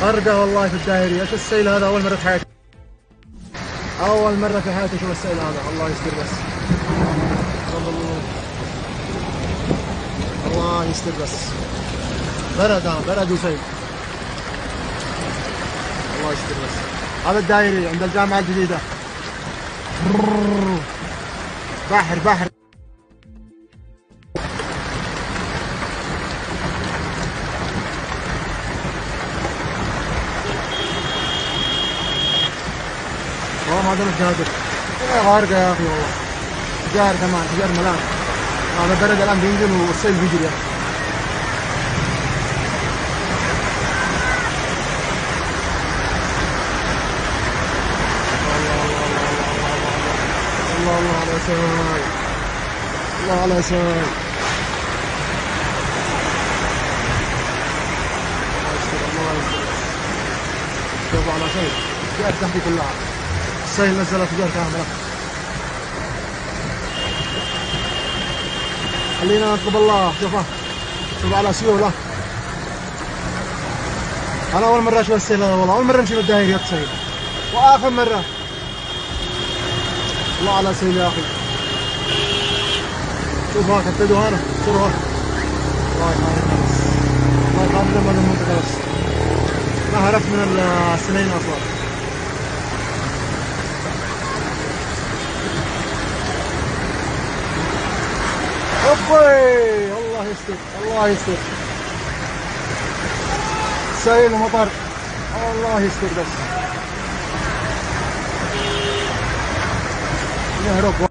غرقة والله في الدائري. إيش السيل هذا أول مرة في حياتي أول مرة في حياتي. أشوف السيل هذا؟ الله يستر بس. الله يستر بس. برد ها برد وسيل. الله يستر بس. هذا الدائري عند الجامعة الجديدة. بحر بحر. ما دمت قادر غارقة يا أخي والله حجار كمان حجار ملان هذا البرد الان بينزل والسيل بيجري يا أخي الله الله على ساي الله على ساي الله يستر الله يستر شوفوا على شيء جاءت تحتي كلها السيل نزل اشجار كامله خلينا نركب الله شوفها شوف على سيوله أنا اول مره أشوف السيل هذا والله اول مره نشوف الداير يتصيد واخر مره الله على سيل يا أخي شوف هاك ابتدوا هنا صروا هنا الله بس الله يخالف لما المنطقة بس ما هربت من السنين أصلا الله يستر الله يستر. سيل ومطر الله يستر بس. نهرب